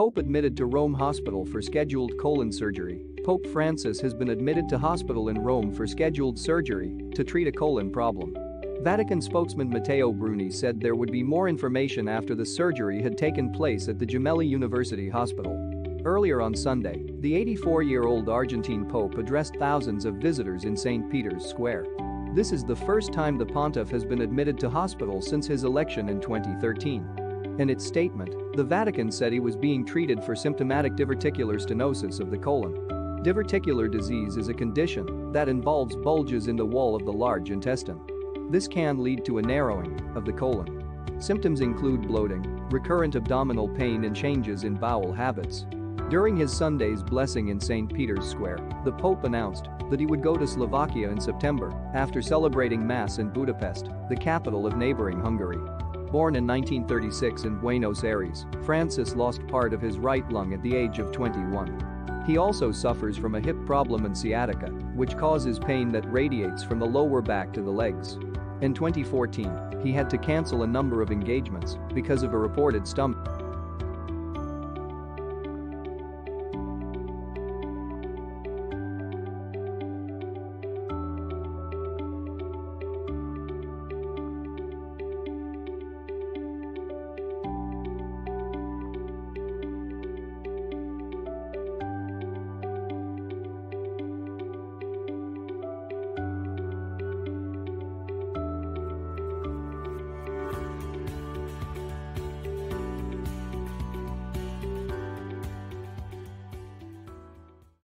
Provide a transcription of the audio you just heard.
Pope admitted to Rome hospital for scheduled colon surgery. Pope Francis has been admitted to hospital in Rome for scheduled surgery to treat a colon problem. Vatican spokesman Matteo Bruni said there would be more information after the surgery had taken place at the Gemelli University Hospital. Earlier on Sunday, the 84-year-old Argentine pope addressed thousands of visitors in St. Peter's Square. This is the first time the pontiff has been admitted to hospital since his election in 2013. In its statement, the Vatican said he was being treated for symptomatic diverticular stenosis of the colon. Diverticular disease is a condition that involves bulges in the wall of the large intestine. This can lead to a narrowing of the colon. Symptoms include bloating, recurrent abdominal pain and changes in bowel habits. During his Sunday's blessing in St. Peter's Square, the Pope announced that he would go to Slovakia in September after celebrating Mass in Budapest, the capital of neighboring Hungary. Born in 1936 in Buenos Aires, Francis lost part of his right lung at the age of 21. He also suffers from a hip problem and sciatica, which causes pain that radiates from the lower back to the legs. In 2014, he had to cancel a number of engagements because of a reported stomach